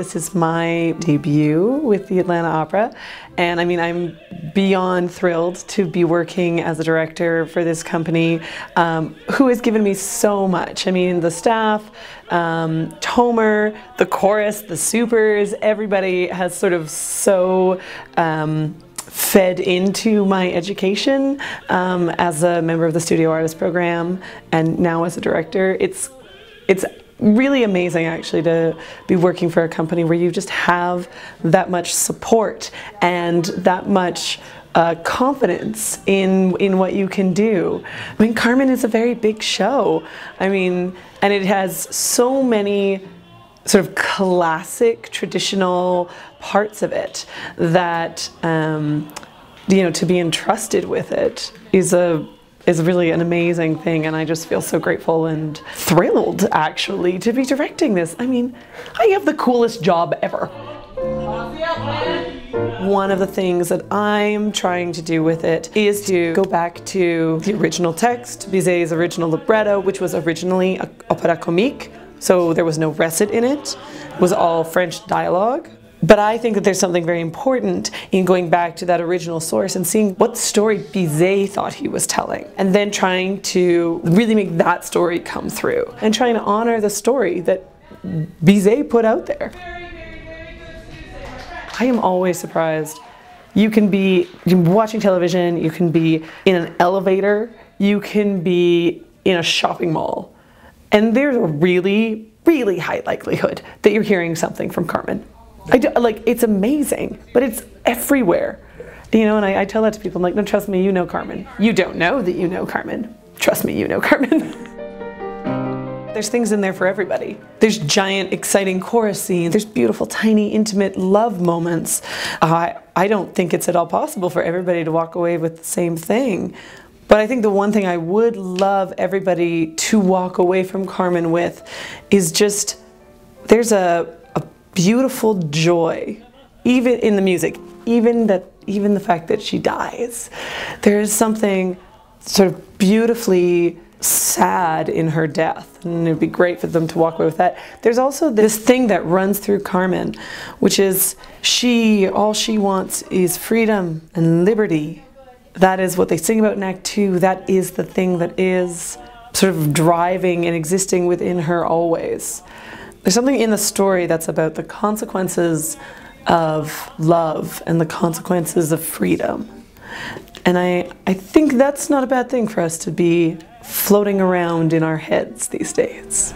This is my debut with the Atlanta Opera, and I mean, I'm beyond thrilled to be working as a director for this company um, who has given me so much. I mean, the staff, um, Tomer, the chorus, the supers, everybody has sort of so. Um, fed into my education um, as a member of the studio artist program and now as a director it's it's really amazing actually to be working for a company where you just have that much support and that much uh, confidence in in what you can do. I mean, Carmen is a very big show. I mean, and it has so many sort of classic traditional parts of it that um, you know to be entrusted with it is a is really an amazing thing and I just feel so grateful and thrilled actually to be directing this. I mean, I have the coolest job ever. One of the things that I'm trying to do with it is to go back to the original text, Bizet's original libretto, which was originally opera comique, so there was no recit in it. It was all French dialogue. But I think that there's something very important in going back to that original source and seeing what story Bizet thought he was telling, and then trying to really make that story come through, and trying to honor the story that Bizet put out there. I am always surprised. You can be watching television, you can be in an elevator, you can be in a shopping mall, and there's a really, really high likelihood that you're hearing something from Carmen. I do, like it's amazing, but it's everywhere. You know, and I, I tell that to people. I'm like, no, trust me, you know Carmen. You don't know that you know Carmen. Trust me, you know Carmen. There's things in there for everybody. There's giant, exciting chorus scenes. There's beautiful, tiny, intimate love moments. Uh, I don't think it's at all possible for everybody to walk away with the same thing. But I think the one thing I would love everybody to walk away from Carmen with is just there's a beautiful joy, even in the music, even that even the fact that she dies. There is something sort of beautifully sad in her death and it'd be great for them to walk away with that. There's also this thing that runs through carmen which is she all she wants is freedom and liberty. That is what they sing about in act two. That is the thing that is sort of driving and existing within her always there's something in the story that's about the consequences of love and the consequences of freedom. And I, I think that's not a bad thing for us to be floating around in our heads these days.